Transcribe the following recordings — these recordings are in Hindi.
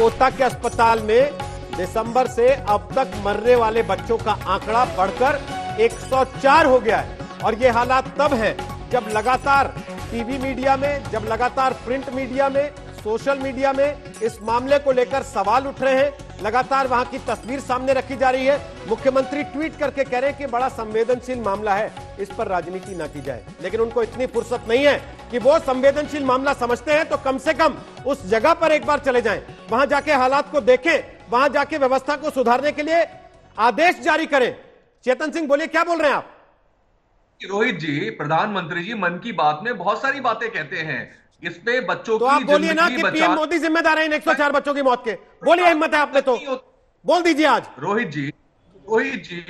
कोटा के अस्पताल में दिसंबर से अब तक मरने वाले बच्चों का आंकड़ा बढ़कर 104 हो गया है। और ये हालात तब हैं जब लगातार टीवी मीडिया में, जब लगातार प्रिंट मीडिया में, सोशल मीडिया में इस मामले को लेकर सवाल उठ रहे हैं। लगातार वहाँ की तस्वीर सामने रखी जा रही है। मुख्यमंत्री ट्वीट करके कह रहे हैं कि बड़ा संवेदनशील मामला है, इस पर राजनीति ना की जाए। लेकिन उनको इतनी फुर्सत नहीं है कि वो संवेदनशील मामला समझते हैं तो कम से कम उस जगह पर एक बार चले जाएँ। वहाँ जाके हालात को देखें, वहाँ जाके व्यवस्था को सुधारने के लिए आदेश जारी करें। चेतन सिंह, बोलिए, क्या बोल रहे हैं आप? रोहित जी, प्रधानमंत्री जी, मन की बात में बहुत सारी बातें कहते हैं। इस पे बच्चों तो की आप बोलिए ना कि पीएम मोदी जिम्मेदार है इन 104 बच्चों की मौत के। बोलिए हिम्मत है आपने तो। बोल दीजिए आज। रोहित जी रोहित जी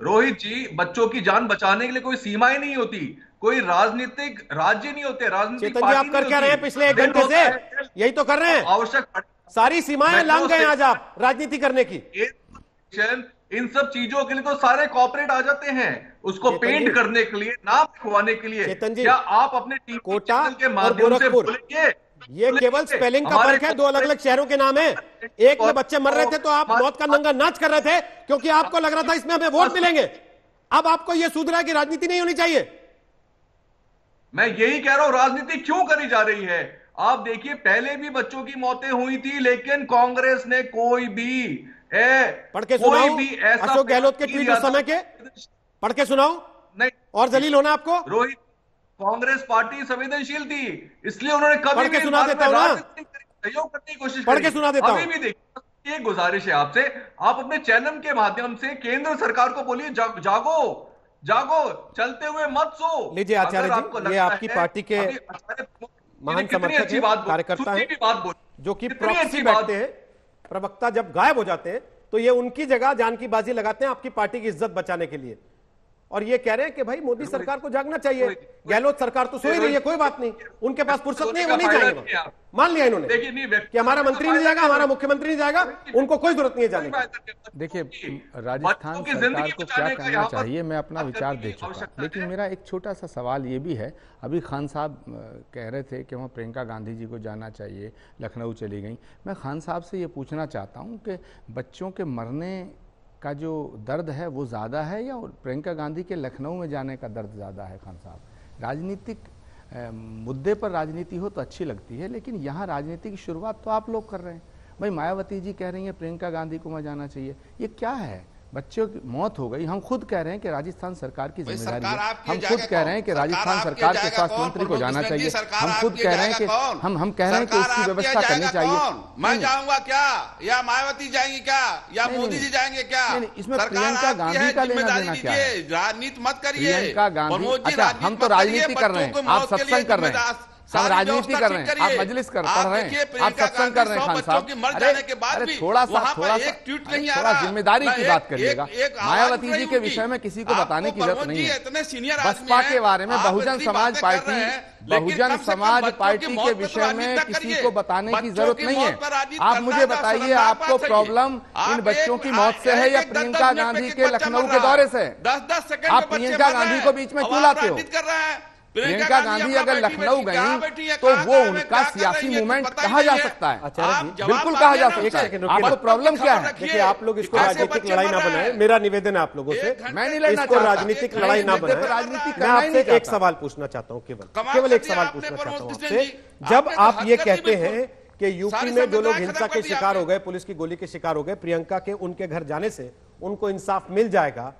रोहित जी बच्चों की जान बचाने के लिए कोई सीमाएँ नहीं होती। कोई राजनीतिक राज्य नहीं होते राजनीतिक जी आप कर क्या रहे हैं पिछले एक घंटे से? यही तो कर रहे हैं। आवश्यक सारी सीमाएँ लांग गए आज आप राजनीति करने की। एजुकेशन, इन सब चीज़ों के लिए तो सारे कॉपरेट आ जाते हैं। उसको पेंट करने के लिए नाम लिखवाने के लिए। क्या आप अपने टीवी कोटा के माध्यम से बोलेंगे ये केवल स्पेलिंग का फ़र्क है दो अलग अलग शहरों के नाम है। एक में बच्चे मर रहे थे तो आप मौत का नंगा नाच कर रहे थे क्योंकि आपको लग रहा था इसमें हमें वोट मिलेंगे। अब आपको यह रहा है कि राजनीति नहीं होनी चाहिए। मैं यही कह रहा हूँ राजनीति क्यों करी जा रही है? आप देखिए पहले भी बच्चों की मौतें हुई थी लेकिन कांग्रेस ने कोई भी ए, पढ़ के कोई भी ऐसा अशोक गहलोत के ट्वीट समय के। पढ़ के सुनाओ। नहीं। और जलील होना आपको? रोहित कांग्रेस पार्टी संवेदनशील थी इसलिए उन्होंने कभी भी सुना देता हूँ सहयोग करने की कोशिश पढ़ के सुना देता अभी। भी देखिए ये गुजारिश है आपसे। आप अपने चैनल के माध्यम से केंद्र सरकार को बोलिए जागो जागो चलते हुए मत सो। लीजिए आचार्य जी, ये आपकी पार्टी के महान समर्थक कार्यकर्ता हैं, जो कि प्रॉक्सी बैठते हैं प्रवक्ता जब गायब हो जाते हैं तो ये उनकी जगह जान की बाजी लगाते हैं आपकी पार्टी की इज़्ज़त बचाने के लिए। और ये कह रहे हैं कि भाई मोदी सरकार को जागना चाहिए। गहलोत सरकार तो सो ही रही है कोई बात नहीं। उनके पास फुर्सत नहीं वो नहीं जाएँगे। मान लिया इन्होंने कि हमारा मंत्री नहीं जाएगा हमारा मुख्यमंत्री नहीं जाएगा उनको कोई ज़रूरत नहीं है जाने की। देखिए राजस्थान सरकार को क्या बचाने का करना चाहिए मैं अपना विचार दे चुका लेकिन मेरा एक छोटा सा सवाल ये भी है अभी खान साहब कह रहे थे कि वहाँ प्रियंका गांधी जी को जाना चाहिए लखनऊ चली गई। मैं खान साहब से ये पूछना चाहता हूँ कि बच्चों के मरने का जो दर्द है वो ज़्यादा है या प्रियंका गांधी के लखनऊ में जाने का दर्द ज़्यादा है खान साहब? राजनीतिक मुद्दे पर राजनीति हो तो अच्छी लगती है, लेकिन यहाँ राजनीति की शुरुआत तो आप लोग कर रहे हैं। भाई मायावती जी कह रही हैं प्रियंका गांधी को वहाँ जाना चाहिए। ये क्या है? बच्चों की मौत हो गई। हम खुद कह रहे हैं कि राजस्थान सरकार की ज़िम्मेदारी है। हम खुद कह रहे हैं कि राजस्थान सरकार के स्वास्थ्य मंत्री को जाना चाहिए। हम खुद कह रहे हैं कि हम हम कह रहे हैं कि उसकी व्यवस्था करनी चाहिए? मैं जाऊँगा क्या? या मायावती जाएँगी क्या? या मोदी जी जाएँगे क्या? इसमें प्रियंका गांधी का लेना देना क्या राजनीति मत करिए। प्रियंका गांधी अच्छा हम तो राजनीति कर रहे हैं। आप सत्संग कर रहे हैं। हम राजनीति कर रहे हैं। आप। मजलिस कर पढ़ रहे हैं। आप सत्संग कर रहे हैं खान साहब। अरे थोड़ा सा थोड़ा सा ट्वीट नहीं थोड़ा ज़िम्मेदारी की बात करिएगा। मायावती जी के विषय में किसी को बताने की ज़रूरत नहीं है। इतने सीनियर बसपा के बारे में बहुजन समाज पार्टी बहुजन समाज पार्टी के विषय में किसी को बताने की ज़रूरत नहीं है। आप मुझे बताइए आपको प्रॉब्लम इन बच्चों की मौत से है या प्रियंका गांधी के लखनऊ के दौरे। से दस दस सेकंड आप प्रियंका गांधी को बीच में क्यों लाते हो प्रियंका गांधी अगर लखनऊ गई तो वो उनका सियासी मूवमेंट कहा जा सकता है। जी, बिल्कुल कहा जा सकता है। आपको प्रॉब्लम क्या है? देखिए आप लोग इसको राजनीतिक लड़ाई ना बनाएँ? मेरा निवेदन है आप लोगों से मैं नहीं लड़ना इसको राजनीतिक लड़ाई ना बनाए। मैं आपसे एक सवाल पूछना चाहता हूँ केवल। केवल एक सवाल पूछना चाहता हूँ आपसे। जब तो आप ये कहते हैं कि यूपी में जो लोग हिंसा के शिकार हो गए पुलिस की गोली के शिकार हो गए प्रियंका के उनके घर जाने से उनको इंसाफ मिल जाएगा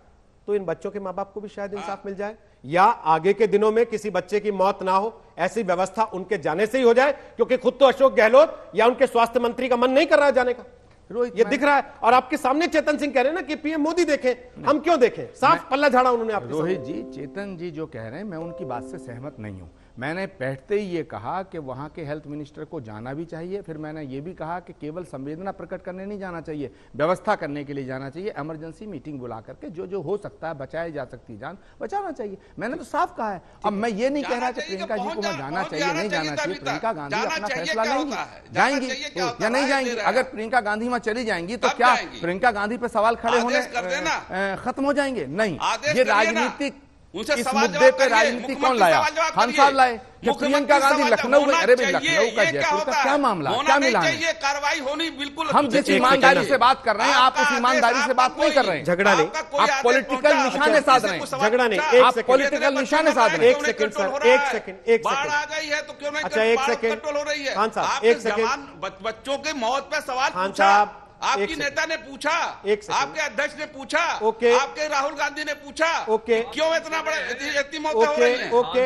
तो इन बच्चों के माँ बाप को भी शायद इंसाफ मिल जाए या आगे के दिनों में किसी बच्चे की मौत ना हो ऐसी व्यवस्था उनके जाने से ही हो जाए क्योंकि खुद तो अशोक गहलोत या उनके स्वास्थ्य मंत्री का मन नहीं कर रहा है जाने का। रोहित, ये दिख रहा है। और आपके सामने चेतन सिंह कह रहे हैं ना कि पीएम मोदी देखें हम क्यों देखें? साफ़ पल्ला झाड़ा उन्होंने आपके रोहित जी चेतन जी जो कह रहे हैं मैं उनकी बात से सहमत नहीं हूँ। मैंने बैठते ही ये कहा कि वहाँ के हेल्थ मिनिस्टर को जाना भी चाहिए फिर मैंने ये भी कहा कि केवल संवेदना प्रकट करने नहीं जाना चाहिए व्यवस्था करने के लिए जाना चाहिए एमरजेंसी मीटिंग बुला करके जो जो हो सकता है बचाई जा सकती जान बचाना चाहिए। मैंने तो साफ़ कहा है। अब मैं ये नहीं कह रहा कि प्रियंका जी को वहाँ जाना चाहिए नहीं जाना चाहिए प्रियंका गांधी अपना फैसला लेंगी। जाएँगी। या नहीं जाएँगी? अगर प्रियंका गांधी वहाँ चली जाएँगी तो क्या प्रियंका गांधी पर सवाल खड़े होने खत्म हो जाएँगे? नहीं। ये राजनीतिक उनसे इस मुद्दे जवाब पे राजनीति कौन लाया? खान साहब लाए मुख्यमंत्री प्रियंका गांधी लखनऊ गए अरे भाई लखनऊ का क्या जयपुर का क्या मामला क्या मिला है? कार्रवाई होनी बिल्कुल हम जिस ईमानदारी से बात कर रहे हैं आप उस ईमानदारी से बात नहीं कर रहे हैं। झगड़ा नहीं। आप पहुँचा, निशाने साध रहे हैं। झगड़ा नहीं, आप political निशाने साध साध रहे हैं। एक सेकंड सर, एक सेकंड, एक सेकंड। आ गई है तो क्यों नहीं अच्छा, एक सेकंड। कंट्रोल हो रही है? खान साहब, एक सेकंड। बच्चों के मौत पे सवाल खान साहब, आपकी नेता ने पूछा आपके अध्यक्ष ने पूछा ओके। आपके राहुल गांधी ने पूछा ओके। क्यों इतना बड़ा इतनी- मौत मौतें हो रही हैं ओके